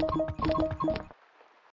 どこ?